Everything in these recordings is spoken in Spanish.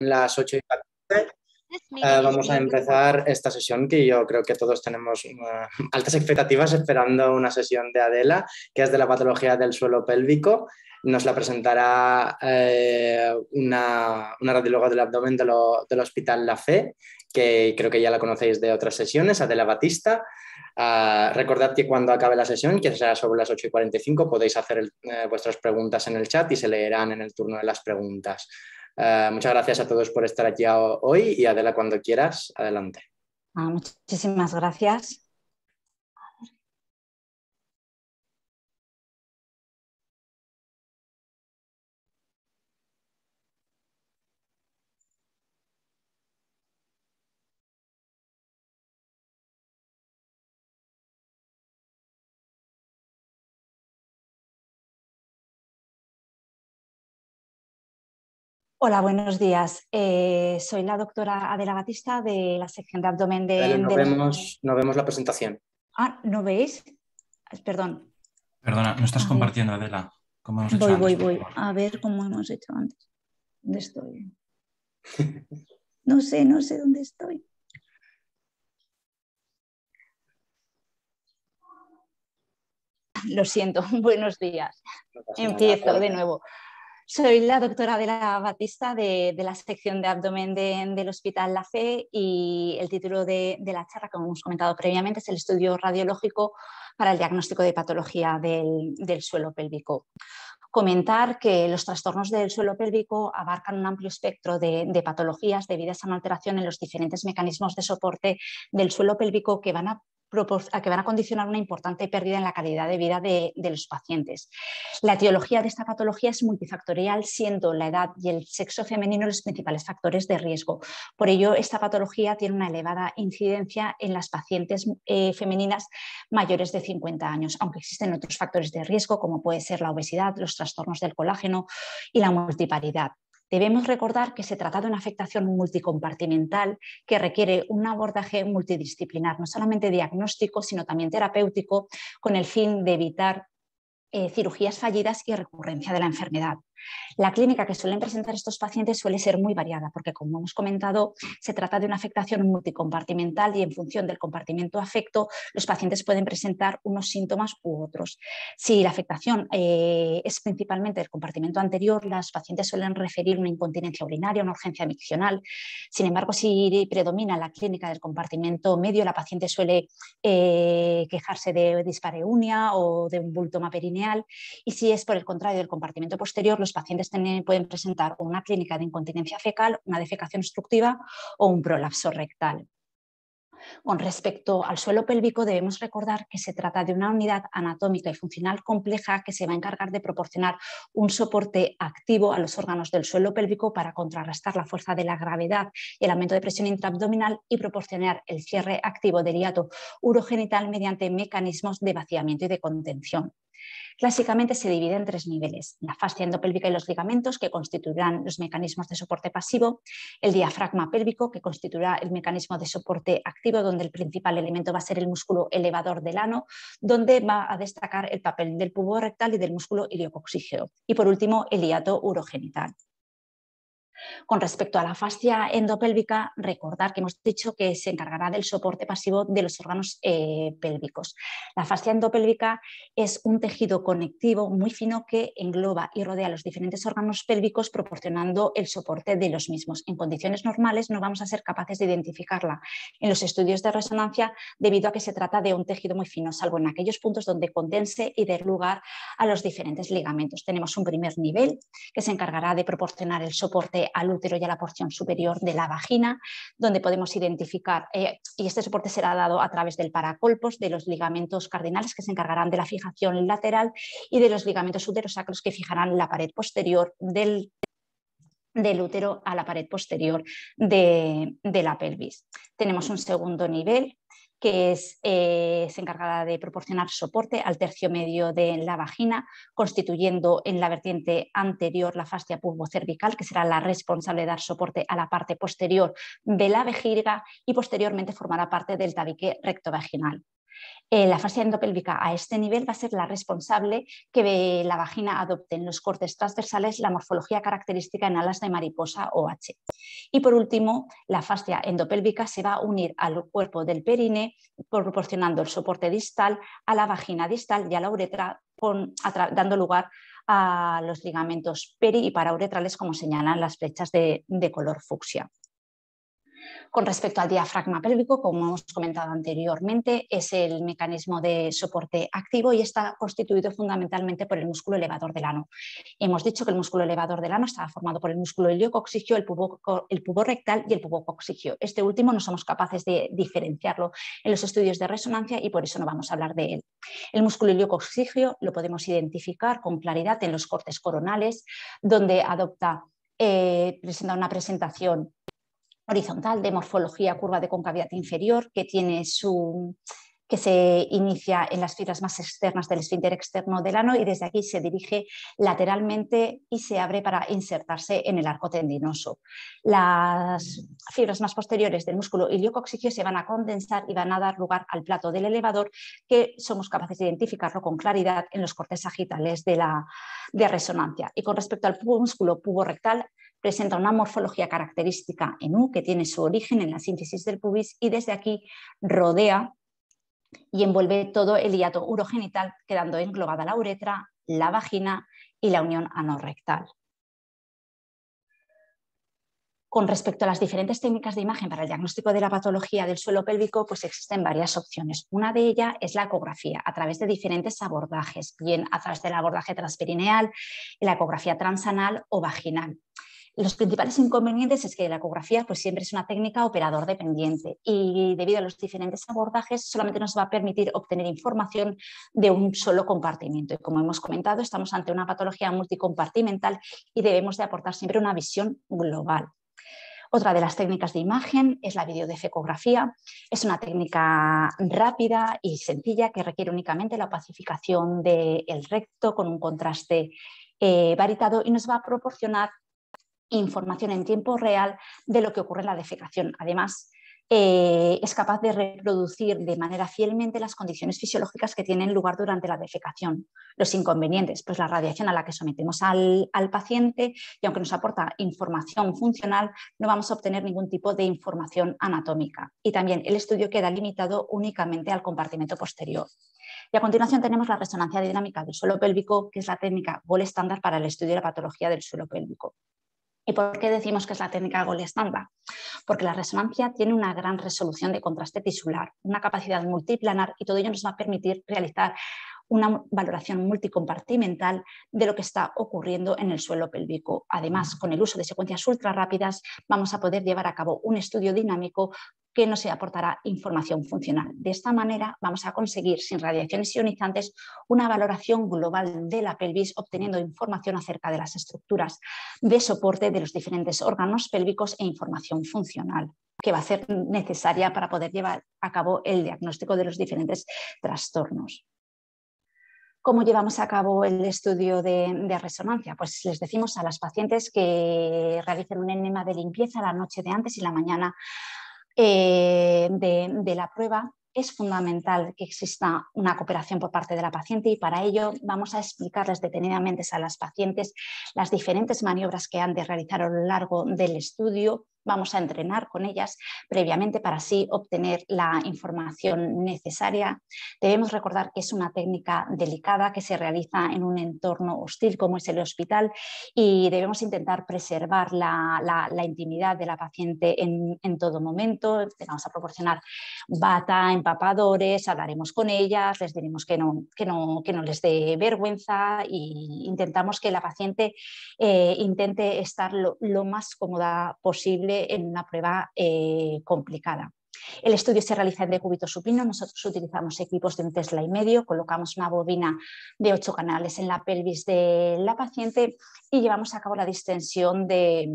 las 8 y 14. Eh, vamos a empezar esta sesión que yo creo que todos tenemos eh, altas expectativas esperando una sesión de Adela, que es de la patología del suelo pélvico. Nos la presentará eh, una, radióloga del abdomen del Hospital La Fe, que creo que ya la conocéis de otras sesiones, Adela Batista. Ah, recordad que cuando acabe la sesión, que será sobre las 8 y 45, podéis hacer vuestras preguntas en el chat y se leerán en el turno de las preguntas. Eh, muchas gracias a todos por estar aquí hoy y Adela, cuando quieras, adelante. Ah, muchísimas gracias. Hola, buenos días. Eh, soy la doctora Adela Batista de la sección de abdomen de... no, vemos, no vemos la presentación. Ah, ¿no veis? Perdón. Perdona, no estás compartiendo, Adela. voy, voy, voy. A ver cómo hemos hecho antes. ¿Dónde estoy? No sé, no sé dónde estoy. Lo siento, buenos días. Empiezo de nuevo. Soy la doctora de la Batista de, la sección de abdomen del Hospital La Fe y el título de, la charla, como hemos comentado previamente, es el estudio radiológico para el diagnóstico de patología del, suelo pélvico. Comentar que los trastornos del suelo pélvico abarcan un amplio espectro de, de patologías debidas a una alteración en los diferentes mecanismos de soporte del suelo pélvico que van a que van a condicionar una importante pérdida en la calidad de vida de, los pacientes. La etiología de esta patología es multifactorial, siendo la edad y el sexo femenino los principales factores de riesgo. Por ello, esta patología tiene una elevada incidencia en las pacientes eh, femeninas mayores de 50 años, aunque existen otros factores de riesgo, como puede ser la obesidad, los trastornos del colágeno y la multiparidad. Debemos recordar que se trata de una afectación multicompartimental que requiere un abordaje multidisciplinar, no solamente diagnóstico, sino también terapéutico, con el fin de evitar eh, cirugías fallidas y recurrencia de la enfermedad. La clínica que suelen presentar estos pacientes suele ser muy variada porque, como hemos comentado, se trata de una afectación multicompartimental y en función del compartimento afecto, los pacientes pueden presentar unos síntomas u otros. Si la afectación eh, es principalmente del compartimento anterior, las pacientes suelen referir una incontinencia urinaria, una urgencia miccional. Sin embargo, si predomina la clínica del compartimento medio, la paciente suele eh, quejarse de dispareunia o de un bulto perineal y si es por el contrario del compartimento posterior, los pacientes pueden presentar una clínica de incontinencia fecal, una defecación obstructiva o un prolapso rectal. Con respecto al suelo pélvico, debemos recordar que se trata de una unidad anatómica y funcional compleja que se va a encargar de proporcionar un soporte activo a los órganos del suelo pélvico para contrarrestar la fuerza de la gravedad y el aumento de presión intraabdominal y proporcionar el cierre activo del hiato urogenital mediante mecanismos de vaciamiento y de contención. Clásicamente se divide en tres niveles, la fascia endopélvica y los ligamentos, que constituirán los mecanismos de soporte pasivo, el diafragma pélvico, que constituirá el mecanismo de soporte activo, donde el principal elemento va a ser el músculo elevador del ano, donde va a destacar el papel del pubo rectal y del músculo iliocoxígeo. Y por último, el hiato urogenital. Con respecto a la fascia endopélvica, recordar que hemos dicho que se encargará del soporte pasivo de los órganos eh, pélvicos. La fascia endopélvica es un tejido conectivo muy fino que engloba y rodea los diferentes órganos pélvicos proporcionando el soporte de los mismos. En condiciones normales no vamos a ser capaces de identificarla en los estudios de resonancia debido a que se trata de un tejido muy fino, salvo en aquellos puntos donde condense y dé lugar a los diferentes ligamentos. Tenemos un primer nivel que se encargará de proporcionar el soporte al útero y a la porción superior de la vagina, donde podemos identificar, eh, y este soporte será dado a través del paracolpos, de los ligamentos cardinales que se encargarán de la fijación lateral y de los ligamentos uterosacros que fijarán la pared posterior del del útero a la pared posterior de, de, la pelvis. Tenemos un segundo nivel que es, eh, se encargará de proporcionar soporte al tercio medio de la vagina, constituyendo en la vertiente anterior la fascia cervical que será la responsable de dar soporte a la parte posterior de la vejiga y posteriormente formará parte del tabique rectovaginal. Eh, la fascia endopélvica a este nivel va a ser la responsable que la vagina adopte en los cortes transversales la morfología característica en alas de mariposa o H. Y por último, la fascia endopélvica se va a unir al cuerpo del perine, proporcionando el soporte distal a la vagina distal y a la uretra, dando lugar a los ligamentos peri y parauretrales, como señalan las flechas de color fucsia. Con respecto al diafragma pélvico, como hemos comentado anteriormente, es el mecanismo de soporte activo y está constituido fundamentalmente por el músculo elevador del ano. Hemos dicho que el músculo elevador del ano estaba formado por el músculo iliocoxigio, el pubo, el pubo rectal y el pubocoxigio. Este último no somos capaces de diferenciarlo en los estudios de resonancia y por eso no vamos a hablar de él. El músculo iliocoxigio lo podemos identificar con claridad en los cortes coronales, donde adopta eh, presenta una presentación horizontal de morfología curva de concavidad inferior que tiene su que se inicia en las fibras más externas del esfínter externo del ano y desde aquí se dirige lateralmente y se abre para insertarse en el arco tendinoso. Las fibras más posteriores del músculo iliocoxigio se van a condensar y van a dar lugar al plato del elevador que somos capaces de identificarlo con claridad en los cortes sagitales de la de resonancia. Y con respecto al músculo puborectal, presenta una morfología característica en U que tiene su origen en la síntesis del pubis y desde aquí rodea y envuelve todo el hiato urogenital, quedando englobada la uretra, la vagina y la unión anorrectal. Con respecto a las diferentes técnicas de imagen para el diagnóstico de la patología del suelo pélvico, pues existen varias opciones. Una de ellas es la ecografía, a través de diferentes abordajes, bien a través del abordaje transperineal, la ecografía transanal o vaginal. Los principales inconvenientes es que la ecografía pues, siempre es una técnica operador dependiente y debido a los diferentes abordajes solamente nos va a permitir obtener información de un solo compartimento. Y como hemos comentado, estamos ante una patología multicompartimental y debemos de aportar siempre una visión global. Otra de las técnicas de imagen es la videodefecografía. Es una técnica rápida y sencilla que requiere únicamente la pacificación del recto con un contraste eh, varitado y nos va a proporcionar información en tiempo real de lo que ocurre en la defecación. Además, eh, es capaz de reproducir de manera fielmente las condiciones fisiológicas que tienen lugar durante la defecación. Los inconvenientes, pues la radiación a la que sometemos al, al, paciente y aunque nos aporta información funcional, no vamos a obtener ningún tipo de información anatómica. Y también el estudio queda limitado únicamente al compartimento posterior. Y a continuación tenemos la resonancia dinámica del suelo pélvico, que es la técnica gol estándar para el estudio de la patología del suelo pélvico. ¿Y por qué decimos que es la técnica Gold estándar? Porque la resonancia tiene una gran resolución de contraste tisular, una capacidad multiplanar y todo ello nos va a permitir realizar una valoración multicompartimental de lo que está ocurriendo en el suelo pélvico. Además, con el uso de secuencias ultra rápidas vamos a poder llevar a cabo un estudio dinámico que nos aportará información funcional. De esta manera vamos a conseguir, sin radiaciones ionizantes, una valoración global de la pelvis, obteniendo información acerca de las estructuras de soporte de los diferentes órganos pélvicos e información funcional que va a ser necesaria para poder llevar a cabo el diagnóstico de los diferentes trastornos. ¿Cómo llevamos a cabo el estudio de, resonancia? Pues les decimos a las pacientes que realicen un enema de limpieza la noche de antes y la mañana eh, de, la prueba es fundamental que exista una cooperación por parte de la paciente y para ello vamos a explicarles detenidamente a las pacientes las diferentes maniobras que han de realizar a lo largo del estudio vamos a entrenar con ellas previamente para así obtener la información necesaria. Debemos recordar que es una técnica delicada que se realiza en un entorno hostil como es el hospital y debemos intentar preservar la, intimidad de la paciente en, todo momento. Vamos a proporcionar bata, empapadores, hablaremos con ellas, les diremos que no, que no, que no les dé vergüenza e intentamos que la paciente eh, intente estar lo más cómoda posible en una prueba eh, complicada. El estudio se realiza en decúbito supino, nosotros utilizamos equipos de un Tesla y medio, colocamos una bobina de ocho canales en la pelvis de la paciente y llevamos a cabo la distensión de,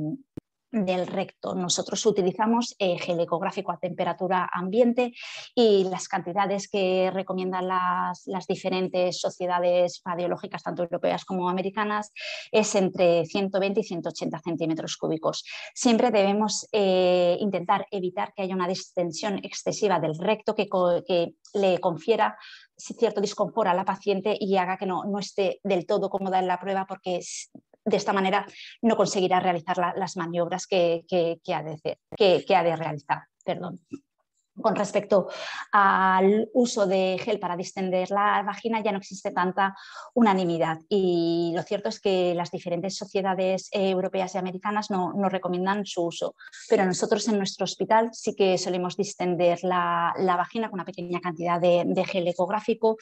del recto. Nosotros utilizamos eh, gel ecográfico a temperatura ambiente y las cantidades que recomiendan las, diferentes sociedades radiológicas, tanto europeas como americanas, es entre 120 y 180 centímetros cúbicos. Siempre debemos eh, intentar evitar que haya una distensión excesiva del recto que, le confiera cierto disconfort a la paciente y haga que no, no esté del todo cómoda en la prueba porque de esta manera no conseguirá realizar las maniobras que, ha de, que ha de realizar. Perdón con respecto al uso de gel para distender la vagina ya no existe tanta unanimidad. Y lo cierto es que las diferentes sociedades europeas y americanas no, recomiendan su uso, pero nosotros en nuestro hospital sí que solemos distender la, vagina con una pequeña cantidad de, gel ecográfico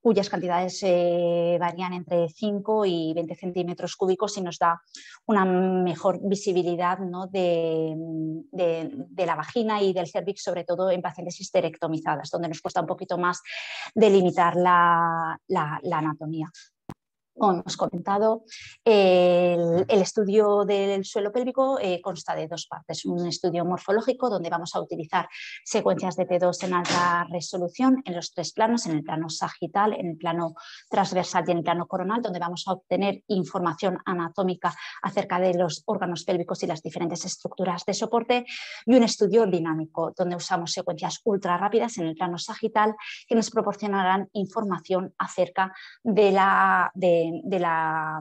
cuyas cantidades eh, varían entre 5 y 20 centímetros cúbicos y nos da una mejor visibilidad de, de la vagina y del cervix sobre todo en pacientes histerectomizadas, donde nos cuesta un poquito más delimitar la anatomía hemos comentado, el, estudio del suelo pélvico eh, consta de dos partes. Un estudio morfológico donde vamos a utilizar secuencias de T2 en alta resolución en los tres planos, en el plano sagital, en el plano transversal y en el plano coronal, donde vamos a obtener información anatómica acerca de los órganos pélvicos y las diferentes estructuras de soporte. Y un estudio dinámico donde usamos secuencias ultra rápidas en el plano sagital que nos proporcionarán información acerca de la... De, de, la,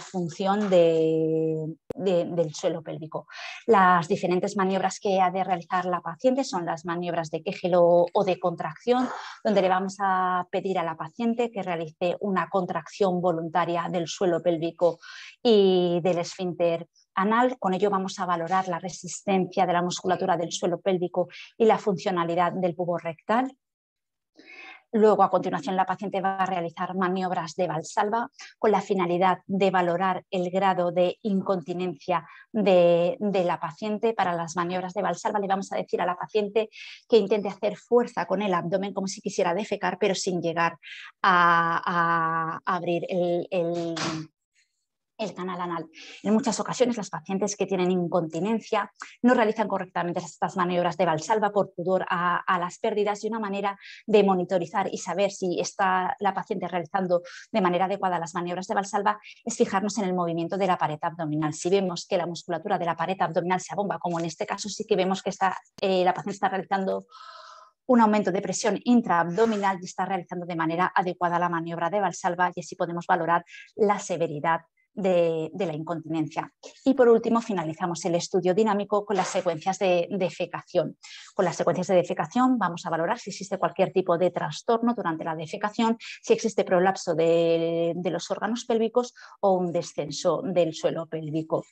función del suelo pélvico. Las diferentes maniobras que ha de realizar la paciente son las maniobras de Kegel o de contracción, donde le vamos a pedir a la paciente que realice una contracción voluntaria del suelo pélvico y del esfínter anal. Con ello vamos a valorar la resistencia de la musculatura del suelo pélvico y la funcionalidad del pubo rectal. Luego, a continuación, la paciente va a realizar maniobras de valsalva con la finalidad de valorar el grado de incontinencia de, la paciente. Para las maniobras de valsalva le vamos a decir a la paciente que intente hacer fuerza con el abdomen como si quisiera defecar, pero sin llegar a, abrir el, el canal anal. En muchas ocasiones las pacientes que tienen incontinencia no realizan correctamente estas maniobras de valsalva por pudor a, las pérdidas y una manera de monitorizar y saber si está la paciente realizando de manera adecuada las maniobras de valsalva es fijarnos en el movimiento de la pared abdominal. Si vemos que la musculatura de la pared abdominal se abomba, como en este caso sí que vemos que está, eh, la paciente está realizando un aumento de presión intraabdominal y está realizando de manera adecuada la maniobra de valsalva y así podemos valorar la severidad de, la incontinencia. Y por último, finalizamos el estudio dinámico con las secuencias de defecación. Con las secuencias de defecación vamos a valorar si existe cualquier tipo de trastorno durante la defecación, si existe prolapso de los órganos pélvicos o un descenso del suelo pélvico.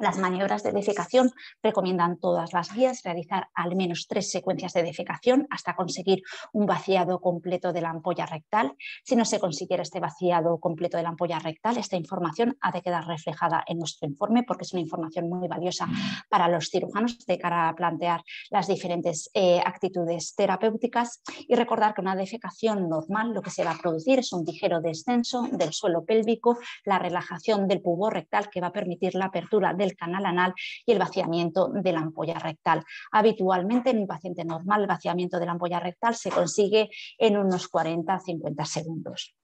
Las maniobras de defecación recomiendan todas las guías realizar al menos tres secuencias de defecación hasta conseguir un vaciado completo de la ampolla rectal. Si no se consiguiera este vaciado completo de la ampolla rectal, esta información ha de quedar reflejada en nuestro informe porque es una información muy valiosa para los cirujanos de cara a plantear las diferentes eh, actitudes terapéuticas y recordar que una defecación normal lo que se va a producir es un ligero descenso del suelo pélvico, la relajación del pubo rectal que va a permitir la apertura de el canal anal y el vaciamiento de la ampolla rectal. Habitualmente en un paciente normal el vaciamiento de la ampolla rectal se consigue en unos 40-50 segundos.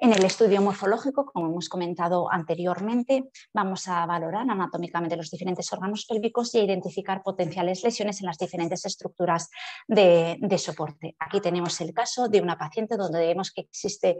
En el estudio morfológico, como hemos comentado anteriormente, vamos a valorar anatómicamente los diferentes órganos pélvicos y a identificar potenciales lesiones en las diferentes estructuras de, soporte. Aquí tenemos el caso de una paciente donde vemos que existe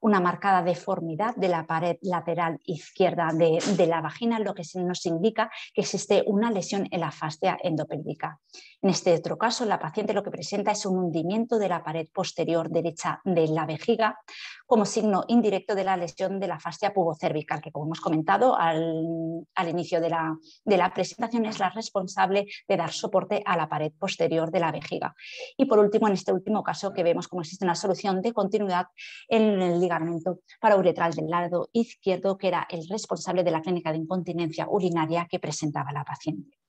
una marcada deformidad de la pared lateral izquierda de, de la vagina, lo que nos indica que existe una lesión en la fascia endopélvica. En este otro caso, la paciente lo que presenta es un hundimiento de la pared posterior derecha de la vejiga como signo indirecto de la lesión de la fascia pubocervical, que como hemos comentado al, inicio de la, presentación es la responsable de dar soporte a la pared posterior de la vejiga. Y por último, en este último caso que vemos cómo existe una solución de continuidad en el ligamento parauretral del lado izquierdo, que era el responsable de la clínica de incontinencia urinaria que presentaba la paciente.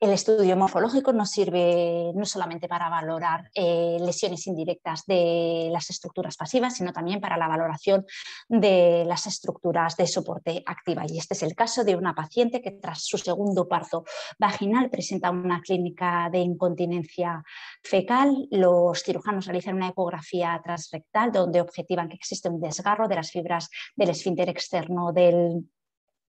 El estudio morfológico nos sirve no solamente para valorar eh, lesiones indirectas de las estructuras pasivas, sino también para la valoración de las estructuras de soporte activa. Y este es el caso de una paciente que tras su segundo parto vaginal presenta una clínica de incontinencia fecal. Los cirujanos realizan una ecografía transrectal donde objetivan que existe un desgarro de las fibras del esfínter externo del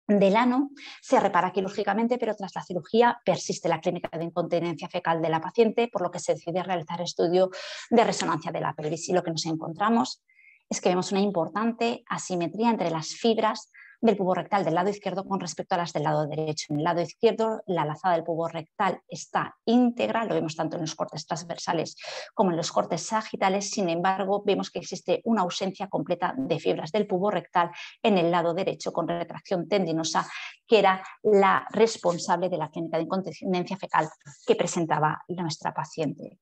del ano se repara quirúrgicamente, pero tras la cirugía persiste la clínica de incontinencia fecal de la paciente, por lo que se decide realizar estudio de resonancia de la pelvis. Y lo que nos encontramos es que vemos una importante asimetría entre las fibras del pubo rectal del lado izquierdo con respecto a las del lado derecho. En el lado izquierdo, la lazada del pubo rectal está íntegra, lo vemos tanto en los cortes transversales como en los cortes sagitales, sin embargo, vemos que existe una ausencia completa de fibras del pubo rectal en el lado derecho con retracción tendinosa, que era la responsable de la clínica de incontinencia fecal que presentaba nuestra paciente.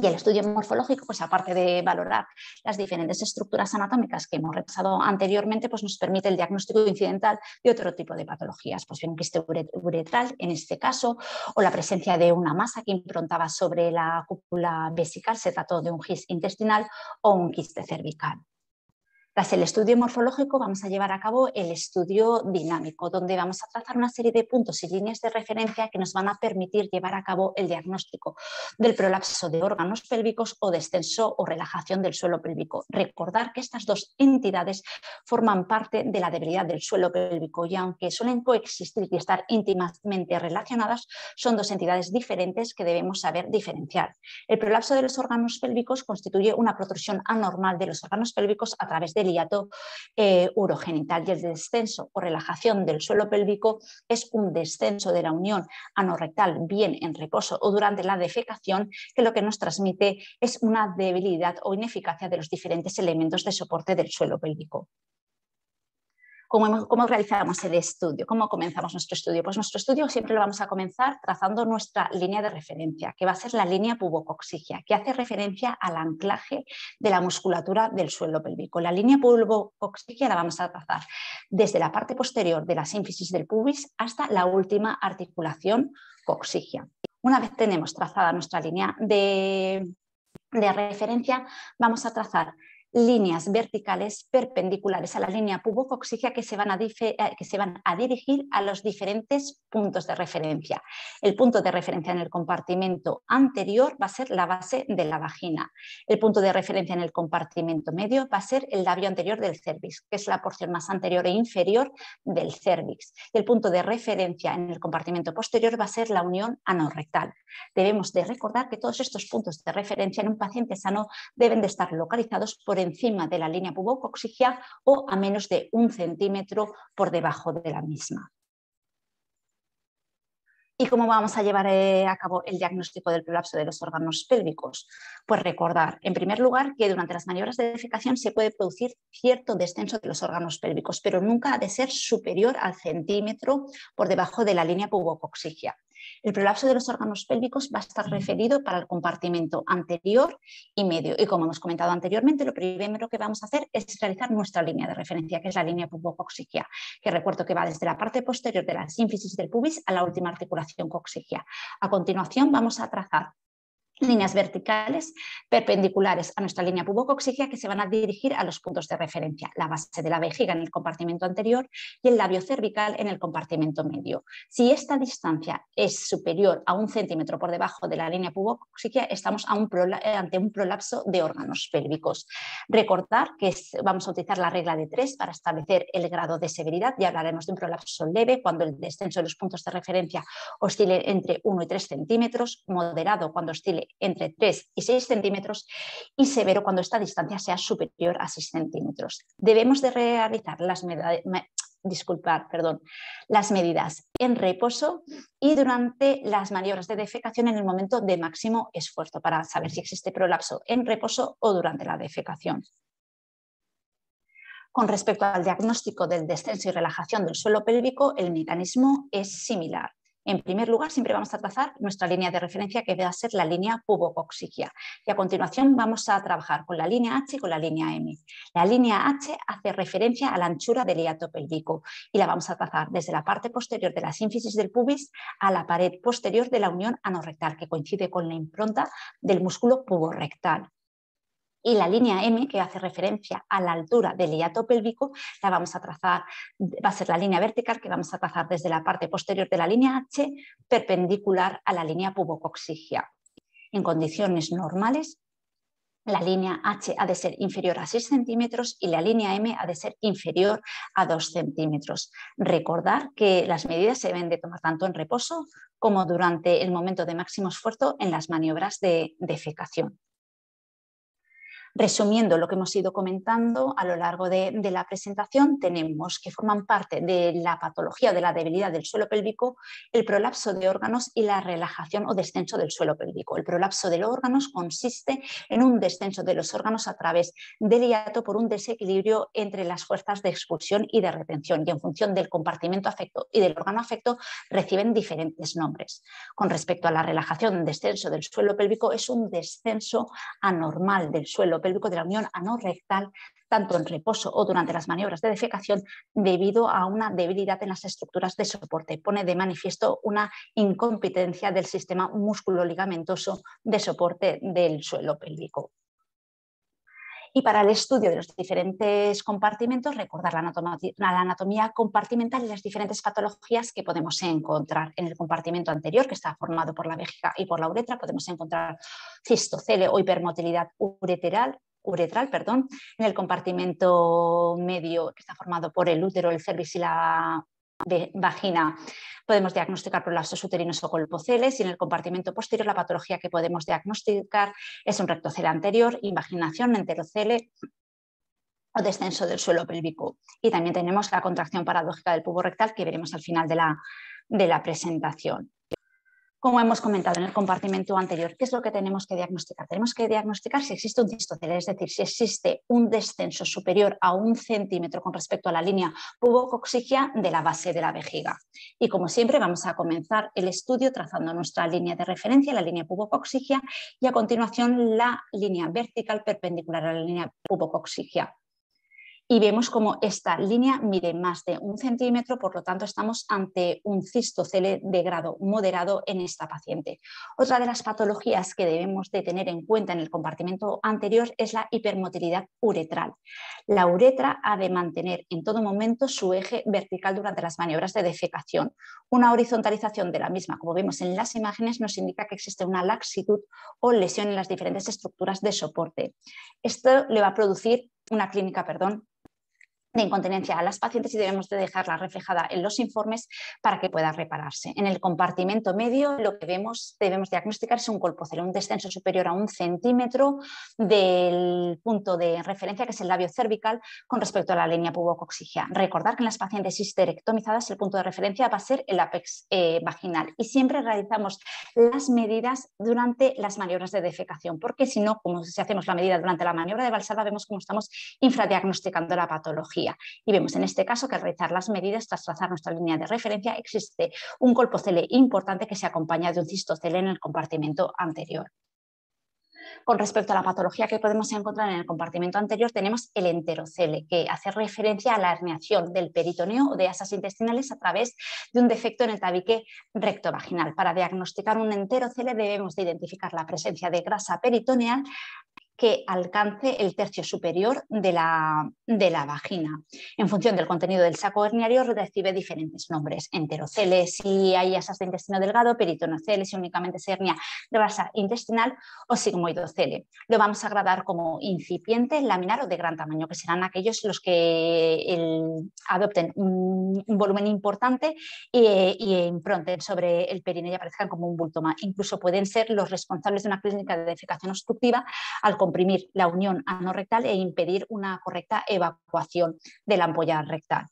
Y el estudio morfológico, pues aparte de valorar las diferentes estructuras anatómicas que hemos repasado anteriormente, pues nos permite el diagnóstico incidental de otro tipo de patologías, pues bien un quiste uretral en este caso, o la presencia de una masa que improntaba sobre la cúpula vesical, se trató de un GIS intestinal o un quiste cervical. Tras el estudio morfológico vamos a llevar a cabo el estudio dinámico, donde vamos a trazar una serie de puntos y líneas de referencia que nos van a permitir llevar a cabo el diagnóstico del prolapso de órganos pélvicos o descenso o relajación del suelo pélvico. Recordar que estas dos entidades forman parte de la debilidad del suelo pélvico y aunque suelen coexistir y estar íntimamente relacionadas, son dos entidades diferentes que debemos saber diferenciar. El prolapso de los órganos pélvicos constituye una protrusión anormal de los órganos pélvicos a través del hiato eh, urogenital y el descenso o relajación del suelo pélvico es un descenso de la unión anorrectal bien en reposo o durante la defecación que lo que nos transmite es una debilidad o ineficacia de los diferentes elementos de soporte del suelo pélvico. ¿Cómo, realizamos el estudio? ¿Cómo comenzamos nuestro estudio? Pues nuestro estudio siempre lo vamos a comenzar trazando nuestra línea de referencia, que va a ser la línea pubocoxigia, que hace referencia al anclaje de la musculatura del suelo pélvico. La línea pubocoxigia la vamos a trazar desde la parte posterior de la sínfisis del pubis hasta la última articulación coxigia. Una vez tenemos trazada nuestra línea de referencia, vamos a trazar líneas verticales perpendiculares a la línea pubocoxigia que se, van a eh, que se van a dirigir a los diferentes puntos de referencia. El punto de referencia en el compartimento anterior va a ser la base de la vagina. El punto de referencia en el compartimento medio va a ser el labio anterior del cervix, que es la porción más anterior e inferior del cervix. El punto de referencia en el compartimento posterior va a ser la unión anorrectal. Debemos de recordar que todos estos puntos de referencia en un paciente sano deben de estar localizados por encima de la línea pubocoxigia o a menos de un centímetro por debajo de la misma. ¿Y cómo vamos a llevar eh, a cabo el diagnóstico del prolapso de los órganos pélvicos? Pues recordar, en primer lugar, que durante las maniobras de defecación se puede producir cierto descenso de los órganos pélvicos, pero nunca ha de ser superior al centímetro por debajo de la línea pubocoxigia. El prolapso de los órganos pélvicos va a estar referido para el compartimento anterior y medio. Y como hemos comentado anteriormente, lo primero que vamos a hacer es realizar nuestra línea de referencia, que es la línea pubocoxigia, que recuerdo que va desde la parte posterior de la sínfisis del pubis a la última articulación coxigia. A continuación vamos a trazar líneas verticales perpendiculares a nuestra línea pubocoxigia que se van a dirigir a los puntos de referencia, la base de la vejiga en el compartimento anterior y el labio cervical en el compartimento medio. Si esta distancia es superior a un centímetro por debajo de la línea pubocoxigia, estamos ante un prolapso de órganos pélvicos. Recordar que vamos a utilizar la regla de tres para establecer el grado de severidad y hablaremos de un prolapso leve cuando el descenso de los puntos de referencia oscile entre 1 y 3 centímetros, moderado cuando oscile entre 3 y 6 centímetros y severo cuando esta distancia sea superior a 6 centímetros. Debemos de realizar las, perdón, las medidas en reposo y durante las maniobras de defecación en el momento de máximo esfuerzo para saber si existe prolapso en reposo o durante la defecación. Con respecto al diagnóstico del descenso y relajación del suelo pélvico, el mecanismo es similar. En primer lugar, siempre vamos a trazar nuestra línea de referencia que va a ser la línea pubocoxigia. Y a continuación vamos a trabajar con la línea H y con la línea M. La línea H hace referencia a la anchura del hiato pélvico y la vamos a trazar desde la parte posterior de la sínfisis del pubis a la pared posterior de la unión anorrectal, que coincide con la impronta del músculo puborectal y la línea M, que hace referencia a la altura del hiato pélvico, la vamos a trazar, va a ser la línea vertical que vamos a trazar desde la parte posterior de la línea H, perpendicular a la línea pubocoxigia. En condiciones normales, la línea H ha de ser inferior a 6 centímetros y la línea M ha de ser inferior a 2 centímetros. Recordar que las medidas se deben de tomar tanto en reposo como durante el momento de máximo esfuerzo en las maniobras de defecación. Resumiendo lo que hemos ido comentando a lo largo de, la presentación, tenemos que forman parte de la patología de la debilidad del suelo pélvico el prolapso de órganos y la relajación o descenso del suelo pélvico. El prolapso de los órganos consiste en un descenso de los órganos a través del hiato por un desequilibrio entre las fuerzas de expulsión y de retención y en función del compartimento afecto y del órgano afecto reciben diferentes nombres. Con respecto a la relajación, descenso del suelo pélvico es un descenso anormal del suelo pélvico de la unión anorrectal, tanto en reposo o durante las maniobras de defecación, debido a una debilidad en las estructuras de soporte. Pone de manifiesto una incompetencia del sistema músculo-ligamentoso de soporte del suelo pélvico. Y para el estudio de los diferentes compartimentos, recordar la anatomía, compartimental y las diferentes patologías que podemos encontrar. En el compartimento anterior, que está formado por la vejiga y por la uretra, podemos encontrar cistocele o hipermotilidad ureteral, uretral, perdón, en el compartimento medio que está formado por el útero, el cervix y la vagina podemos diagnosticar prolapsos uterinos o colpoceles y en el compartimento posterior la patología que podemos diagnosticar es un rectocele anterior, invaginación, enterocele o descenso del suelo pélvico. Y también tenemos la contracción paradójica del pubo rectal que veremos al final de la, de la presentación. Como hemos comentado en el compartimento anterior, ¿qué es lo que tenemos que diagnosticar? Tenemos que diagnosticar si existe un cistocele, es decir, si existe un descenso superior a un centímetro con respecto a la línea pubocoxigia de la base de la vejiga. Y como siempre, vamos a comenzar el estudio trazando nuestra línea de referencia, la línea pubocoxigia, y a continuación la línea vertical perpendicular a la línea pubocoxigia y vemos como esta línea mide más de un centímetro, por lo tanto estamos ante un cistocele de grado moderado en esta paciente. Otra de las patologías que debemos de tener en cuenta en el compartimento anterior es la hipermotilidad uretral. La uretra ha de mantener en todo momento su eje vertical durante las maniobras de defecación. Una horizontalización de la misma, como vemos en las imágenes, nos indica que existe una laxitud o lesión en las diferentes estructuras de soporte. Esto le va a producir una clínica, perdón, de incontinencia a las pacientes y debemos de dejarla reflejada en los informes para que pueda repararse. En el compartimento medio lo que vemos, debemos diagnosticar es un colpocelo, un descenso superior a un centímetro del punto de referencia que es el labio cervical con respecto a la línea pubocoxigia. Recordar que en las pacientes histerectomizadas el punto de referencia va a ser el apex eh, vaginal y siempre realizamos las medidas durante las maniobras de defecación porque si no, como si hacemos la medida durante la maniobra de Valsalva vemos cómo estamos infradiagnosticando la patología. Y vemos en este caso que al realizar las medidas tras trazar nuestra línea de referencia existe un colpocele importante que se acompaña de un cistocele en el compartimento anterior. Con respecto a la patología que podemos encontrar en el compartimento anterior, tenemos el enterocele, que hace referencia a la herniación del peritoneo o de asas intestinales a través de un defecto en el tabique rectovaginal. Para diagnosticar un enterocele debemos de identificar la presencia de grasa peritoneal que alcance el tercio superior de la, de la, vagina. En función del contenido del saco herniario recibe diferentes nombres, enteroceles si hay asas de intestino delgado, peritonocele si únicamente se hernia grasa intestinal o sigmoidocele. Lo vamos a gradar como incipiente, laminar o de gran tamaño, que serán aquellos los que adopten un, volumen importante y, y impronten sobre el perineo y aparezcan como un bultoma. Incluso pueden ser los responsables de una clínica de defecación obstructiva al comprimir la unión anorrectal e impedir una correcta evacuación de la ampolla rectal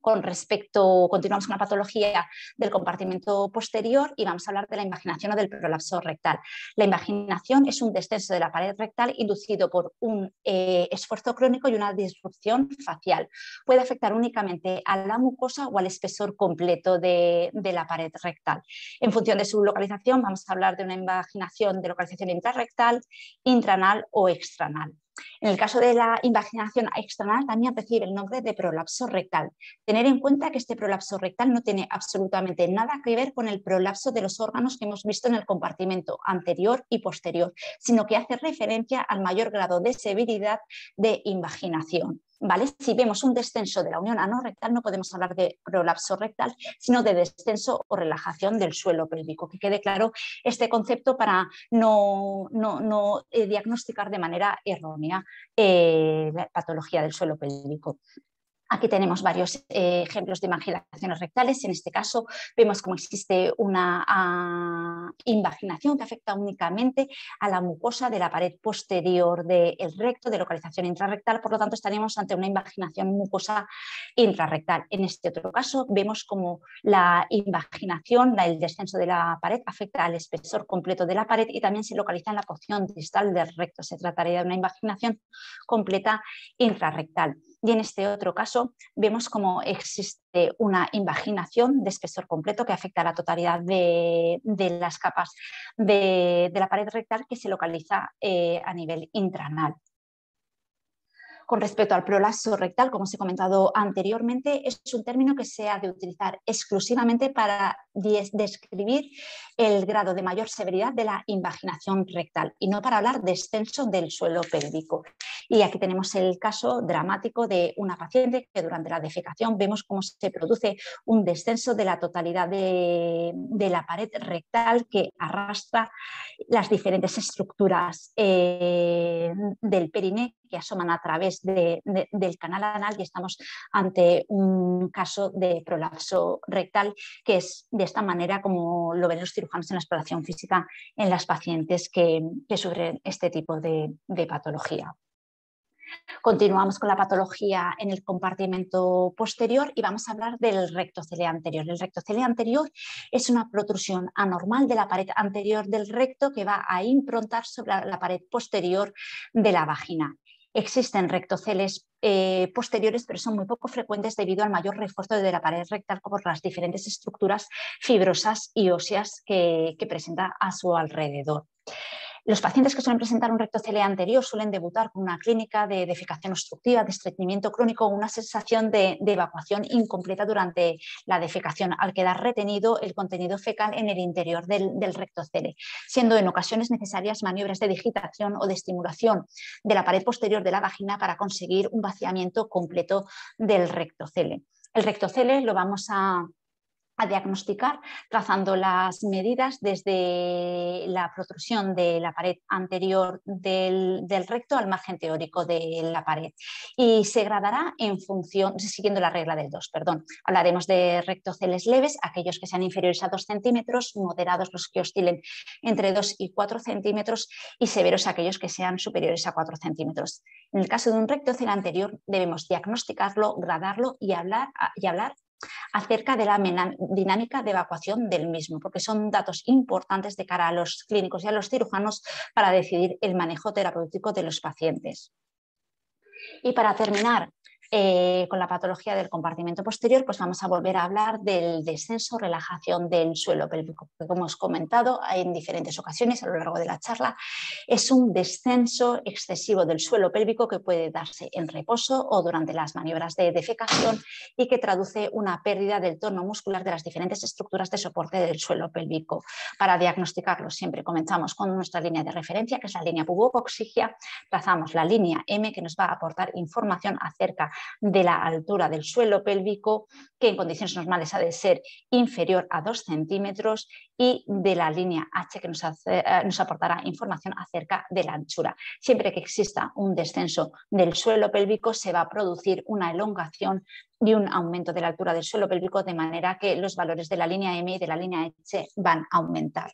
con respecto, continuamos con la patología del compartimento posterior y vamos a hablar de la invaginación o del prolapso rectal. La invaginación es un descenso de la pared rectal inducido por un eh, esfuerzo crónico y una disrupción facial. Puede afectar únicamente a la mucosa o al espesor completo de, de la pared rectal. En función de su localización vamos a hablar de una invaginación de localización intrarrectal, intranal o extranal. En el caso de la invaginación external también recibe el nombre de prolapso rectal. Tener en cuenta que este prolapso rectal no tiene absolutamente nada que ver con el prolapso de los órganos que hemos visto en el compartimento anterior y posterior, sino que hace referencia al mayor grado de severidad de invaginación. ¿Vale? Si vemos un descenso de la unión anorrectal, no podemos hablar de prolapso rectal, sino de descenso o relajación del suelo pélvico. Que quede claro este concepto para no, eh, diagnosticar de manera errónea eh, la patología del suelo pélvico. Aquí tenemos varios eh, ejemplos de imaginaciones rectales. En este caso vemos cómo existe una ah, invaginación que afecta únicamente a la mucosa de la pared posterior del recto de localización intrarrectal. Por lo tanto, estaríamos ante una invaginación mucosa intrarrectal. En este otro caso vemos cómo la invaginación, el descenso de la pared, afecta al espesor completo de la pared y también se localiza en la porción distal del recto. Se trataría de una invaginación completa intrarrectal. Y en este otro caso vemos cómo existe una invaginación de espesor completo que afecta a la totalidad de, las capas de, la pared rectal que se localiza eh, a nivel intranal. Con respecto al prolapso rectal, como os he comentado anteriormente, es un término que se ha de utilizar exclusivamente para describir el grado de mayor severidad de la invaginación rectal y no para hablar de extenso del suelo pélvico. Y aquí tenemos el caso dramático de una paciente que durante la defecación vemos cómo se produce un descenso de la totalidad de, la pared rectal que arrastra las diferentes estructuras eh, del periné que asoman a través del canal anal y estamos ante un caso de prolapso rectal que es de esta manera como lo ven los cirujanos en la exploración física en las pacientes que, sufren este tipo de patología. Continuamos con la patología en el compartimento posterior y vamos a hablar del rectocele anterior. El rectocele anterior es una protrusión anormal de la pared anterior del recto que va a improntar sobre la pared posterior de la vagina. Existen rectoceles eh, posteriores, pero son muy poco frecuentes debido al mayor refuerzo de la pared rectal por las diferentes estructuras fibrosas y óseas que presenta a su alrededor. Los pacientes que suelen presentar un rectocele anterior suelen debutar con una clínica de defecación obstructiva, de estreñimiento crónico o una sensación de, evacuación incompleta durante la defecación, al quedar retenido el contenido fecal en el interior del, del rectocele, siendo en ocasiones necesarias maniobras de digitación o de estimulación de la pared posterior de la vagina para conseguir un vaciamiento completo del rectocele. El rectocele lo vamos a, a diagnosticar trazando las medidas desde la protrusión de la pared anterior del, recto al margen teórico de la pared y se gradará en función, siguiendo la regla del 2, perdón. Hablaremos de rectoceles leves, aquellos que sean inferiores a 2 centímetros, moderados los que oscilen entre 2 y 4 centímetros y severos aquellos que sean superiores a 4 centímetros. En el caso de un rectocele anterior debemos diagnosticarlo, gradarlo y hablar, y hablar acerca de la dinámica de evacuación del mismo, porque son datos importantes de cara a los clínicos y a los cirujanos para decidir el manejo terapéutico de los pacientes. Y para terminar, eh, con la patología del compartimento posterior, pues vamos a volver a hablar del descenso, relajación del suelo pélvico, que como hemos comentado en diferentes ocasiones a lo largo de la charla, es un descenso excesivo del suelo pélvico que puede darse en reposo o durante las maniobras de defecación y que traduce una pérdida del tono muscular de las diferentes estructuras de soporte del suelo pélvico. Para diagnosticarlo siempre comenzamos con nuestra línea de referencia, que es la línea pubocoxigia, trazamos la línea M que nos va a aportar información acerca de la altura del suelo pélvico, que en condiciones normales ha de ser inferior a 2 centímetros, y de la línea H, que eh, nos, aportará información acerca de la anchura. Siempre que exista un descenso del suelo pélvico, se va a producir una elongación y un aumento de la altura del suelo pélvico, de manera que los valores de la línea M y de la línea H van a aumentar.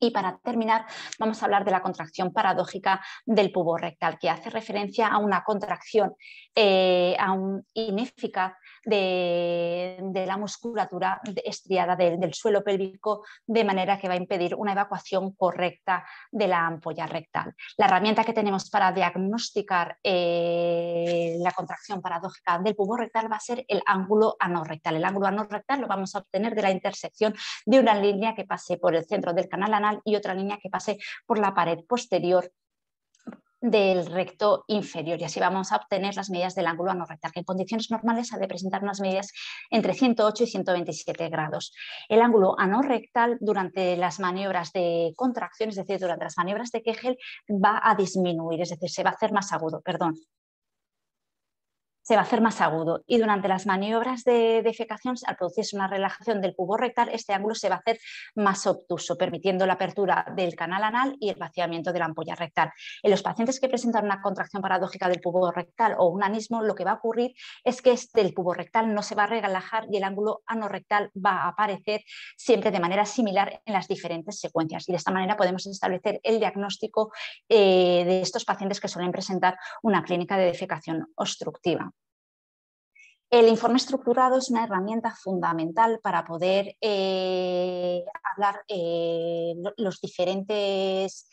Y para terminar, vamos a hablar de la contracción paradójica del pubo rectal, que hace referencia a una contracción eh, ineficaz de, la musculatura estriada del suelo pélvico, de manera que va a impedir una evacuación correcta de la ampolla rectal. La herramienta que tenemos para diagnosticar eh, la contracción paradójica del pubo rectal va a ser el ángulo anorrectal. El ángulo anorrectal lo vamos a obtener de la intersección de una línea que pase por el centro del canal anal y otra línea que pase por la pared posterior del recto inferior y así vamos a obtener las medidas del ángulo anorrectal, que en condiciones normales ha de presentar unas medidas entre 108 y 127 grados. El ángulo anorrectal durante las maniobras de contracción, es decir, durante las maniobras de Kegel, va a disminuir, es decir, se va a hacer más agudo, perdón. Se va a hacer más agudo y durante las maniobras de defecación, al producirse una relajación del cubo rectal, este ángulo se va a hacer más obtuso, permitiendo la apertura del canal anal y el vaciamiento de la ampolla rectal. En los pacientes que presentan una contracción paradójica del cubo rectal o un anismo, lo que va a ocurrir es que este, el cubo rectal no se va a relajar y el ángulo anorrectal va a aparecer siempre de manera similar en las diferentes secuencias. Y de esta manera podemos establecer el diagnóstico eh, de estos pacientes que suelen presentar una clínica de defecación obstructiva. El informe estructurado es una herramienta fundamental para poder eh, hablar eh, los diferentes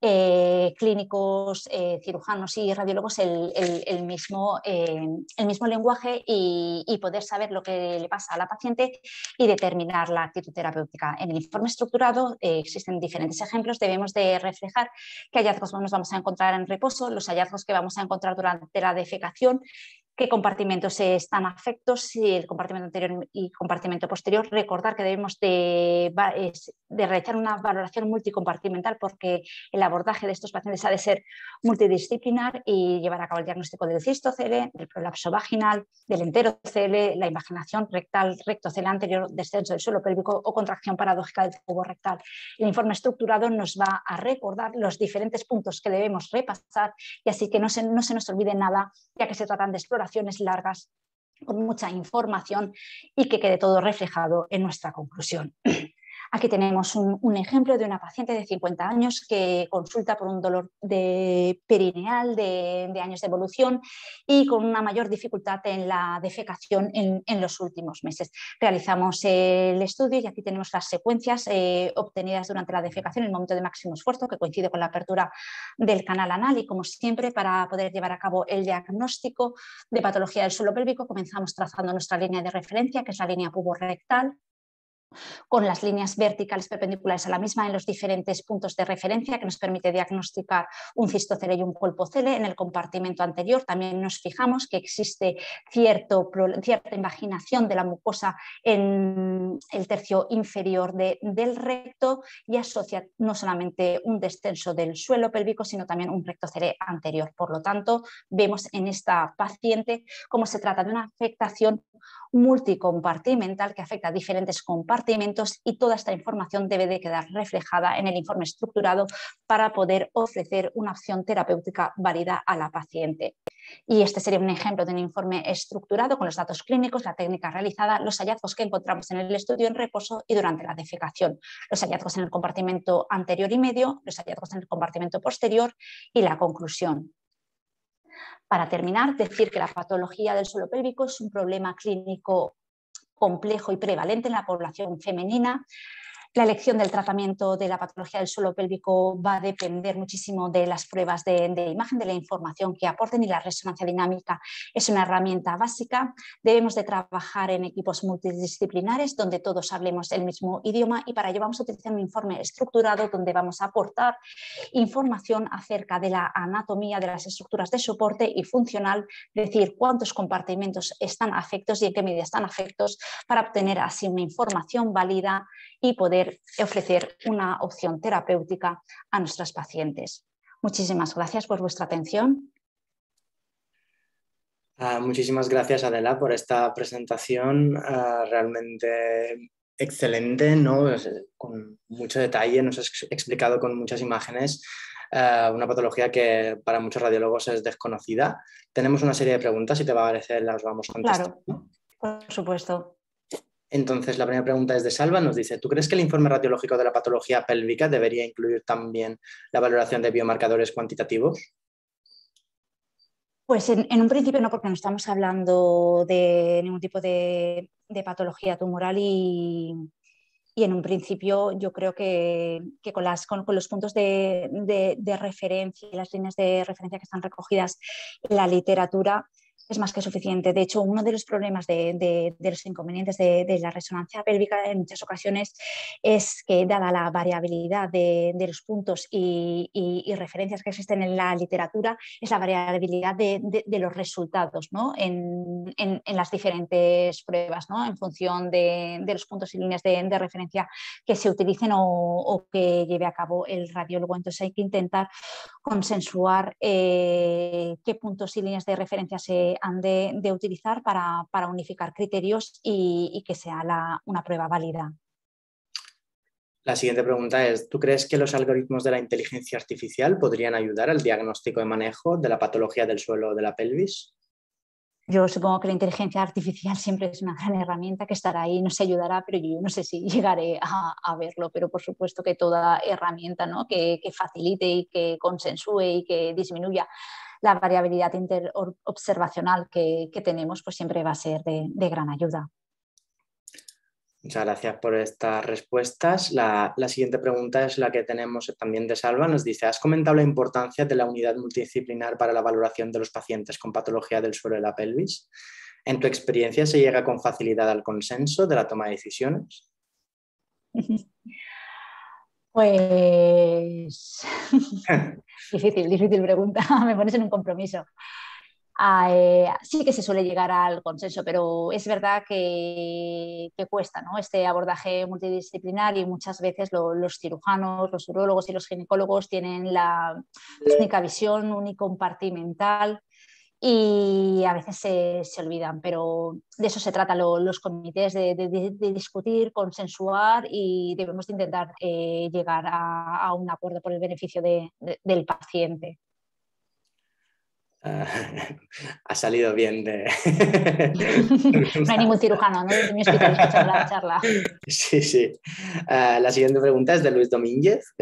eh, clínicos, cirujanos y radiólogos el, mismo, el mismo, lenguaje y, poder saber lo que le pasa a la paciente y determinar la actitud terapéutica. En el informe estructurado existen diferentes ejemplos, debemos de reflejar qué hallazgos nos vamos a encontrar en reposo, los hallazgos que vamos a encontrar durante la defecación qué compartimentos están afectos, si el compartimento anterior y compartimento posterior. Recordar que debemos de, realizar una valoración multicompartimental porque el abordaje de estos pacientes ha de ser multidisciplinar y llevar a cabo el diagnóstico del cistocele, del prolapso vaginal, del enterocele, la imaginación rectal, rectocele anterior, descenso del suelo pélvico o contracción paradójica del tubo rectal. El informe estructurado nos va a recordar los diferentes puntos que debemos repasar y así que no se, no se nos olvide nada, ya que se tratan de exploración largas con mucha información y que quede todo reflejado en nuestra conclusión. Aquí tenemos un, ejemplo de una paciente de 50 años que consulta por un dolor de perineal de, años de evolución y con una mayor dificultad en la defecación en, los últimos meses. Realizamos el estudio y aquí tenemos las secuencias eh, obtenidas durante la defecación en el momento de máximo esfuerzo, que coincide con la apertura del canal anal y como siempre para poder llevar a cabo el diagnóstico de patología del suelo pélvico comenzamos trazando nuestra línea de referencia, que es la línea pubo-rectal con las líneas verticales perpendiculares a la misma en los diferentes puntos de referencia que nos permite diagnosticar un cistocele y un colpocele. En el compartimento anterior también nos fijamos que existe cierto, cierta invaginación de la mucosa en el tercio inferior del recto y asocia no solamente un descenso del suelo pélvico, sino también un rectocele anterior. Por lo tanto, vemos en esta paciente cómo se trata de una afectación multicompartimental que afecta a diferentes compartimentos y toda esta información debe de quedar reflejada en el informe estructurado para poder ofrecer una opción terapéutica válida a la paciente. Y este sería un ejemplo de un informe estructurado con los datos clínicos, la técnica realizada, los hallazgos que encontramos en el estudio en reposo y durante la defecación, los hallazgos en el compartimento anterior y medio, los hallazgos en el compartimento posterior y la conclusión. Para terminar, decir que la patología del suelo pélvico es un problema clínico complejo y prevalente en la población femenina la elección del tratamiento de la patología del suelo pélvico va a depender muchísimo de las pruebas de, imagen, de la información que aporten y la resonancia dinámica es una herramienta básica. Debemos de trabajar en equipos multidisciplinares donde todos hablemos el mismo idioma y para ello vamos a utilizar un informe estructurado donde vamos a aportar información acerca de la anatomía de las estructuras de soporte y funcional, decir cuántos compartimentos están afectos y en qué medida están afectos para obtener así una información válida y poder ofrecer una opción terapéutica a nuestros pacientes. Muchísimas gracias por vuestra atención. Ah, muchísimas gracias Adela por esta presentación ah, realmente excelente, ¿no? con mucho detalle, nos has explicado con muchas imágenes ah, una patología que para muchos radiólogos es desconocida. Tenemos una serie de preguntas, si te va a parecer las vamos contestando. Claro, por supuesto. Entonces, la primera pregunta es de Salva, nos dice, ¿tú crees que el informe radiológico de la patología pélvica debería incluir también la valoración de biomarcadores cuantitativos? Pues en, un principio no, porque no estamos hablando de ningún tipo de, patología tumoral y, en un principio yo creo que, con, los puntos de, de referencia y las líneas de referencia que están recogidas en la literatura, es más que suficiente. De hecho, uno de los problemas de, los inconvenientes de, la resonancia pélvica en muchas ocasiones es que, dada la variabilidad de, los puntos y, referencias que existen en la literatura, es la variabilidad de, los resultados en, las diferentes pruebas, en función de, los puntos y líneas de, referencia que se utilicen o, que lleve a cabo el radiólogo. Entonces hay que intentar consensuar eh, qué puntos y líneas de referencia se han de, utilizar para, unificar criterios y, que sea una prueba válida. La siguiente pregunta es, ¿tú crees que los algoritmos de la inteligencia artificial podrían ayudar al diagnóstico y manejo de la patología del suelo de la pelvis? Yo supongo que la inteligencia artificial siempre es una gran herramienta que estará ahí, nos ayudará, pero yo no sé si llegaré a, verlo, pero por supuesto que toda herramienta ¿no? que, facilite y que consensúe y que disminuya la variabilidad interobservacional que, que tenemos, pues siempre va a ser de gran ayuda. Muchas gracias por estas respuestas. La, siguiente pregunta es la que tenemos también de Salva. Nos dice, ¿has comentado la importancia de la unidad multidisciplinar para la valoración de los pacientes con patología del suelo de la pelvis? ¿En tu experiencia se llega con facilidad al consenso de la toma de decisiones? Pues difícil, difícil pregunta. Me pones en un compromiso. Eh, sí que se suele llegar al consenso, pero es verdad que, cuesta ¿no? este abordaje multidisciplinar y muchas veces los cirujanos, los urólogos y los ginecólogos tienen la única visión unicompartimental y a veces se, olvidan, pero de eso se trata los comités, de, discutir, consensuar y debemos intentar eh, llegar a, un acuerdo por el beneficio del paciente. ha salido bien de... no hay ningún cirujano, ¿no? Mi hospital escuchando la charla. Sí, sí. Eh, la siguiente pregunta es de Luis Domínguez.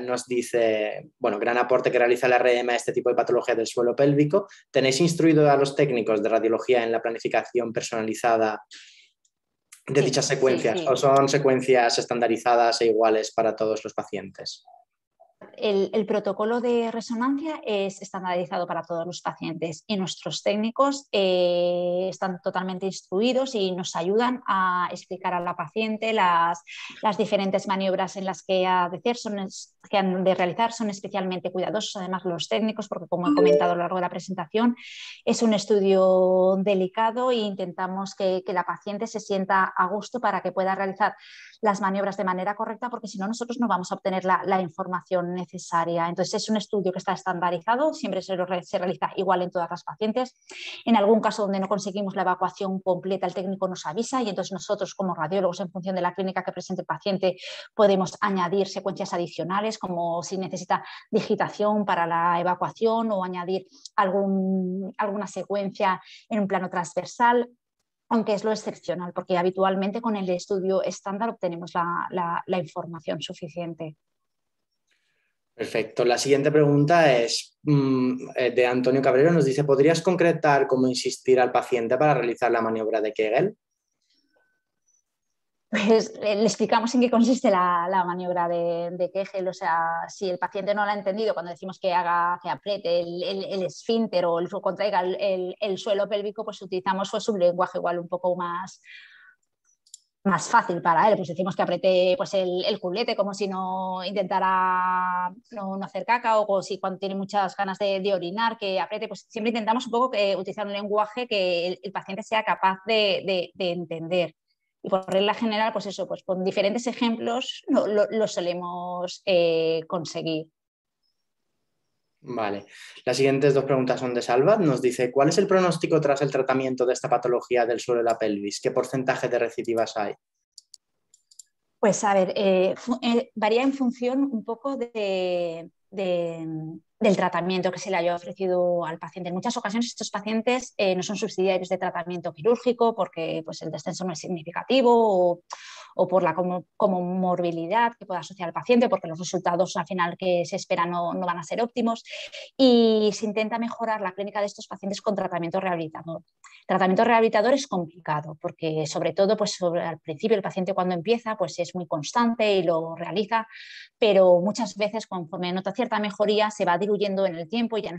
nos dice, bueno, gran aporte que realiza la RM a este tipo de patología del suelo pélvico. ¿Tenéis instruido a los técnicos de radiología en la planificación personalizada de dichas secuencias o son secuencias estandarizadas e iguales para todos los pacientes? El, protocolo de resonancia es estandarizado para todos los pacientes y nuestros técnicos eh, están totalmente instruidos y nos ayudan a explicar a la paciente las, diferentes maniobras en las que, ha de son, que han de realizar. Son especialmente cuidadosos, además, los técnicos, porque como he comentado a lo largo de la presentación, es un estudio delicado e intentamos que, que la paciente se sienta a gusto para que pueda realizar las maniobras de manera correcta, porque si no, nosotros no vamos a obtener la, información necesaria. Entonces, es un estudio que está estandarizado, siempre se, realiza igual en todas las pacientes. En algún caso donde no conseguimos la evacuación completa, el técnico nos avisa y entonces nosotros, como radiólogos, en función de la clínica que presente el paciente, podemos añadir secuencias adicionales, como si necesita digitación para la evacuación o añadir alguna secuencia en un plano transversal aunque es lo excepcional, porque habitualmente con el estudio estándar obtenemos la, información suficiente. Perfecto. La siguiente pregunta es mm, eh, de Antonio Cabrero. Nos dice, ¿podrías concretar cómo insistir al paciente para realizar la maniobra de Kegel? pues le explicamos en qué consiste la, maniobra de, de, Kegel. O sea, si el paciente no la ha entendido, cuando decimos que haga, que apriete el, esfínter o el, contraiga el, suelo pélvico, pues utilizamos un lenguaje igual un poco más, más fácil para él. Pues decimos que apriete pues, el, culete como si no intentara no, hacer caca o, si cuando tiene muchas ganas de, orinar, que apriete. Pues siempre intentamos un poco que, utilizar un lenguaje que el, paciente sea capaz de entender. Y por regla general, pues eso, pues con diferentes ejemplos lo, solemos eh, conseguir. Vale. Las siguientes dos preguntas son de Salva. Nos dice, ¿cuál es el pronóstico tras el tratamiento de esta patología del suelo de la pelvis? ¿Qué porcentaje de recidivas hay? Pues a ver, eh, eh, varía en función un poco de, del tratamiento que se le haya ofrecido al paciente. En muchas ocasiones estos pacientes eh, no son subsidiarios de tratamiento quirúrgico porque pues, el descenso no es significativo o, o por la comorbilidad que pueda asociar al paciente, porque los resultados al final que se esperan no, van a ser óptimos. Y se intenta mejorar la clínica de estos pacientes con tratamiento rehabilitador. tratamiento rehabilitador es complicado, porque sobre todo pues, sobre, al principio el paciente cuando empieza pues, es muy constante y lo realiza, pero muchas veces conforme nota cierta mejoría se va diluyendo en el tiempo y ya no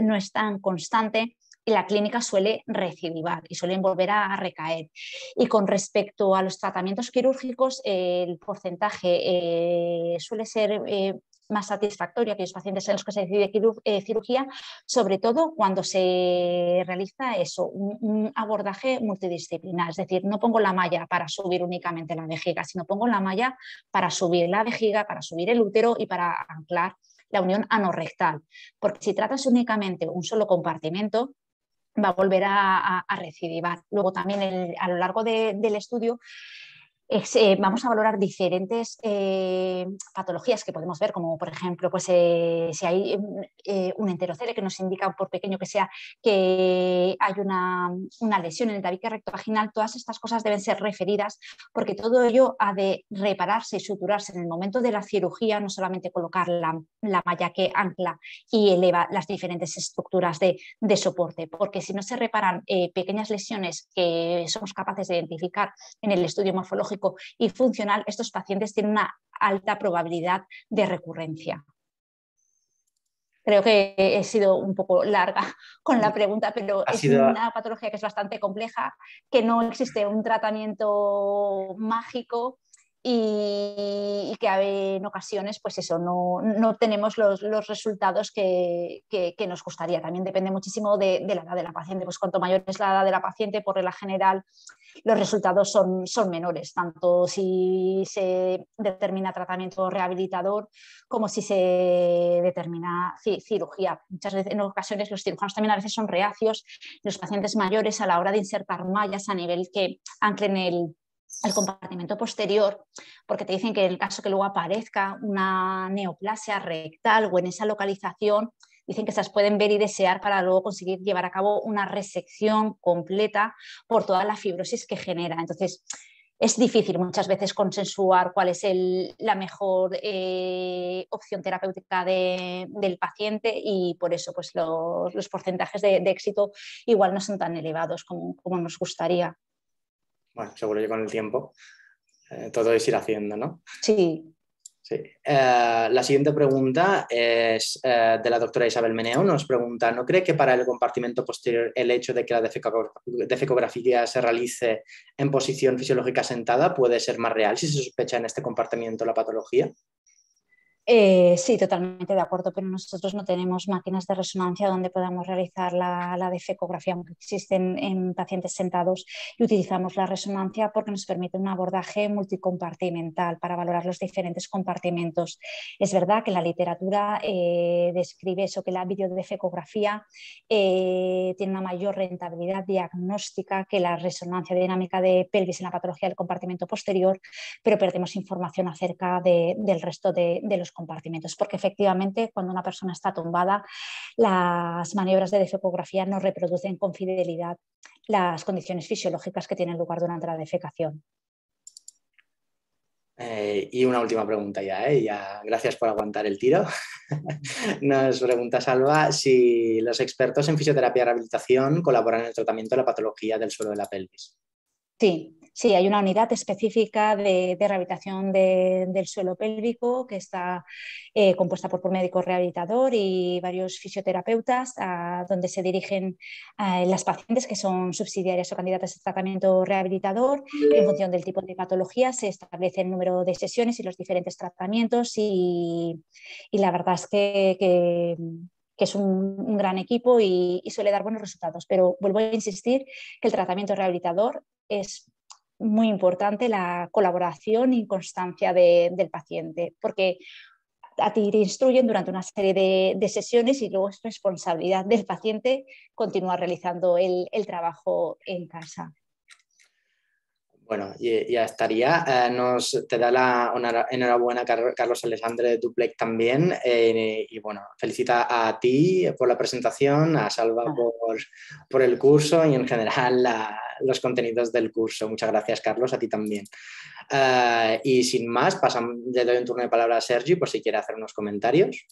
no es tan constante la clínica suele recidivar y suelen volver a recaer. Y con respecto a los tratamientos quirúrgicos, el porcentaje eh, suele ser eh, más satisfactorio que los pacientes en los que se decide eh, cirugía, sobre todo cuando se realiza eso, un, abordaje multidisciplinar. Es decir, no pongo la malla para subir únicamente la vejiga, sino pongo la malla para subir la vejiga, para subir el útero y para anclar la unión anorrectal. Porque si tratas únicamente un solo compartimento, va a volver a, recidivar. Luego también a lo largo del estudio eh, vamos a valorar diferentes eh, patologías que podemos ver, como por ejemplo, pues, eh, si hay un enterocele que nos indica, por pequeño que sea, que hay una, lesión en el tabique rectovaginal, todas estas cosas deben ser referidas porque todo ello ha de repararse y suturarse en el momento de la cirugía, no solamente colocar la, malla que ancla y eleva las diferentes estructuras de soporte, porque si no se reparan pequeñas lesiones que somos capaces de identificar en el estudio morfológico, y funcional, estos pacientes tienen una alta probabilidad de recurrencia. Creo que he sido un poco larga con la pregunta, pero es una patología que es bastante compleja, que no existe un tratamiento mágico y, que en ocasiones, pues eso, no, no obtenemos los, los resultados que, que, nos gustaría. También depende muchísimo de, de, la edad de la paciente. Pues cuanto mayor es la edad de la paciente, por regla general, los resultados son, son menores, tanto si se determina tratamiento rehabilitador como si se determina cirugía. Muchas veces, en ocasiones, los cirujanos también a veces son reacios, los pacientes mayores a la hora de insertar mallas a nivel que anclen el el compartimento posterior, porque te dicen que en el caso que luego aparezca una neoplasia rectal o en esa localización, dicen que se las pueden ver y desear para luego conseguir llevar a cabo una resección completa por toda la fibrosis que genera. Entonces, es difícil muchas veces consensuar cuál es la mejor eh, opción terapéutica del paciente y por eso pues, los, porcentajes de, éxito igual no son tan elevados como nos gustaría bueno, seguro que con el tiempo eh, todo es ir haciendo, ¿no? Sí. Sí. Eh, la siguiente pregunta es eh, de la doctora Isabel Meneo. Nos pregunta, ¿no cree que para el compartimento posterior el hecho de que la defecografía se realice en posición fisiológica sentada puede ser más real si se sospecha en este compartimiento la patología? Eh, sí, totalmente de acuerdo, pero nosotros no tenemos máquinas de resonancia donde podamos realizar la, defecografía, aunque existen en pacientes sentados y utilizamos la resonancia porque nos permite un abordaje multicompartimental para valorar los diferentes compartimentos. Es verdad que la literatura eh, describe eso, que la videodefecografía eh, tiene una mayor rentabilidad diagnóstica que la resonancia dinámica de pelvis en la patología del compartimento posterior, pero perdemos información acerca del resto de, de los compartimentos, porque efectivamente cuando una persona está tumbada, las maniobras de defecografía no reproducen con fidelidad las condiciones fisiológicas que tienen lugar durante la defecación. Eh, y una última pregunta ya, ¿eh? ya, gracias por aguantar el tiro. Nos pregunta Salva si los expertos en fisioterapia y rehabilitación colaboran en el tratamiento de la patología del suelo de la pelvis. Sí, Sí, hay una unidad específica de, rehabilitación del suelo pélvico que está eh, compuesta por un médico rehabilitador y varios fisioterapeutas, donde se dirigen las pacientes que son subsidiarias o candidatas a tratamiento rehabilitador. En función del tipo de patología se establece el número de sesiones y los diferentes tratamientos y, la verdad es que, es un, gran equipo y, suele dar buenos resultados. Pero vuelvo a insistir que el tratamiento rehabilitador es muy importante la colaboración y constancia del paciente, porque a ti te instruyen durante una serie de, sesiones y luego es responsabilidad del paciente continuar realizando el, trabajo en casa. Bueno, ya estaría. Eh, nos, te da la enhorabuena Carlos Alexandre Duplec también. Eh, y bueno, felicita a ti por la presentación, a Salva por, por, el curso y en general la, los contenidos del curso. Muchas gracias, Carlos, a ti también. Eh, y sin más, pasamos, le doy un turno de palabra a Sergi por si quiere hacer unos comentarios.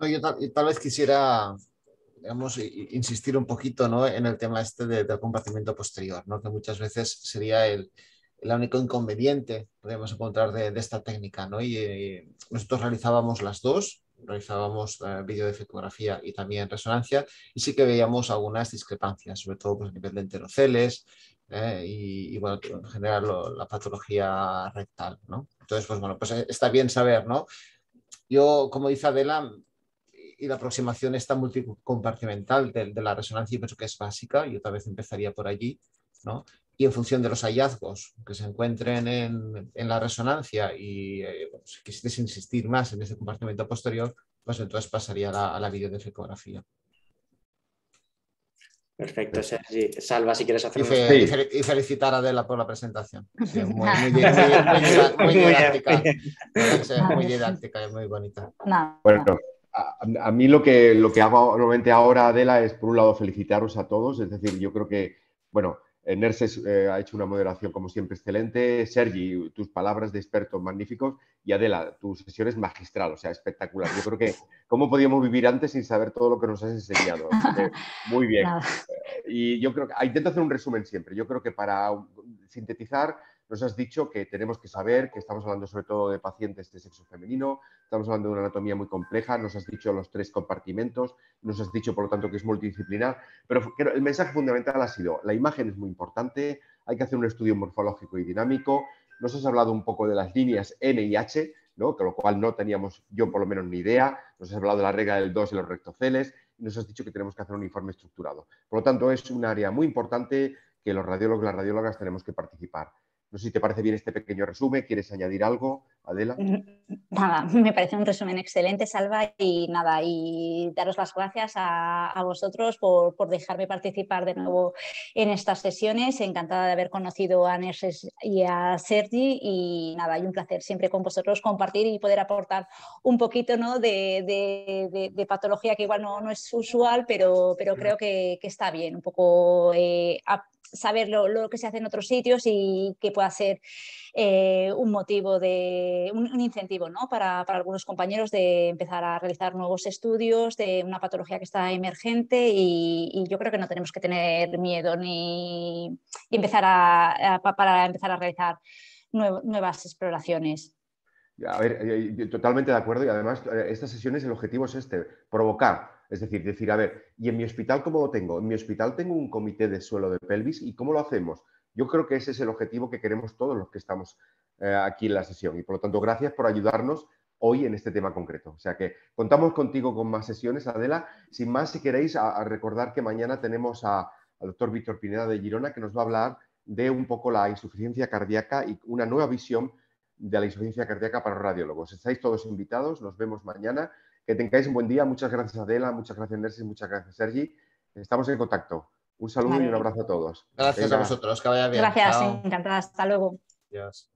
yo tal, vez quisiera digamos, insistir un poquito ¿no? en el tema este del compartimiento posterior, ¿no? que muchas veces sería el, el único inconveniente podemos encontrar de, esta técnica. ¿no? Y, eh, nosotros realizábamos las dos, realizábamos eh, vídeo de fotografía y también resonancia y sí que veíamos algunas discrepancias, sobre todo pues, a nivel de enteroceles eh, y, bueno, en general la patología rectal. ¿no? Entonces, pues bueno, pues eh, está bien saber, ¿no? Yo, como dice Adela, y la aproximación esta multicompartimental de, de la resonancia, pienso que es básica, y otra vez empezaría por allí, ¿no? y en función de los hallazgos que se encuentren en, en la resonancia y eh, si quisieras insistir más en ese compartimento posterior, pues entonces pasaría a la, a la videodefecografía. Perfecto, Sergi. Salva, si quieres hacer y, y, felicitar a Adela por la presentación. muy, didáctica. Muy didáctica y muy bonita. Bueno, a, mí lo que, lo que hago normalmente ahora, Adela, es por un lado felicitaros a todos. Es decir, yo creo que, bueno, Nerses eh, ha hecho una moderación como siempre excelente. Sergi, tus palabras de experto magníficos. Y Adela, tu sesión es magistral, o sea, espectacular. Yo creo que, ¿cómo podíamos vivir antes sin saber todo lo que nos has enseñado? muy bien. Eh, y yo creo que, ah, intento hacer un resumen siempre. Yo creo que para sintetizar, nos has dicho que tenemos que saber que estamos hablando sobre todo de pacientes de sexo femenino, estamos hablando de una anatomía muy compleja, nos has dicho los tres compartimentos, nos has dicho por lo tanto que es multidisciplinar, pero el mensaje fundamental ha sido, la imagen es muy importante, hay que hacer un estudio morfológico y dinámico, nos has hablado un poco de las líneas N y H, ¿no? con lo cual no teníamos yo por lo menos ni idea, nos has hablado de la regla del 2 y los rectoceles, y nos has dicho que tenemos que hacer un informe estructurado. Por lo tanto, es un área muy importante que los radiólogos y las radiólogas tenemos que participar. No sé si te parece bien este pequeño resumen. ¿Quieres añadir algo, Adela? Mm, nada, me parece un resumen excelente, Salva, y nada, y daros las gracias a, vosotros por, dejarme participar de nuevo en estas sesiones. Encantada de haber conocido a Nerses y a Sergi, y nada, y un placer siempre con vosotros compartir y poder aportar un poquito ¿no? de, patología que igual no, es usual, pero, pero creo que, está bien, un poco eh, saber lo, que se hace en otros sitios y que pueda ser eh, un motivo de un, incentivo ¿no? para, algunos compañeros de empezar a realizar nuevos estudios de una patología que está emergente y, yo creo que no tenemos que tener miedo ni empezar a, para empezar a realizar nuevas exploraciones. A ver, eh, totalmente de acuerdo y además eh, estas sesiones el objetivo es este, provocar es decir, decir, a ver, ¿y en mi hospital cómo lo tengo? En mi hospital tengo un comité de suelo de pelvis y ¿cómo lo hacemos? Yo creo que ese es el objetivo que queremos todos los que estamos eh, aquí en la sesión y por lo tanto gracias por ayudarnos hoy en este tema concreto. O sea que contamos contigo con más sesiones, Adela. Sin más, si queréis, a, recordar que mañana tenemos al doctor Víctor Pineda de Girona que nos va a hablar de un poco la insuficiencia cardíaca y una nueva visión de la insuficiencia cardíaca para los radiólogos. Estáis todos invitados, nos vemos mañana que tengáis un buen día. Muchas gracias Adela, muchas gracias Nersis, muchas gracias Sergi. Estamos en contacto. Un saludo y un abrazo a todos. Gracias a vosotros, que vaya bien. Gracias, encantada. Hasta luego. Adiós.